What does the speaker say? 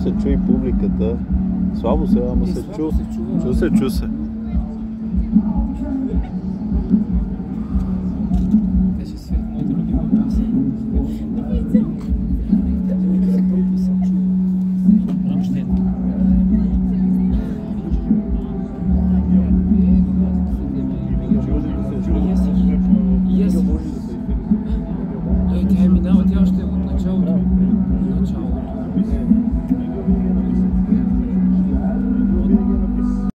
се чу и публиката. Слабо се, ама се чу. Чу се, чу се. Тя минава, тя още е от началото. От началото.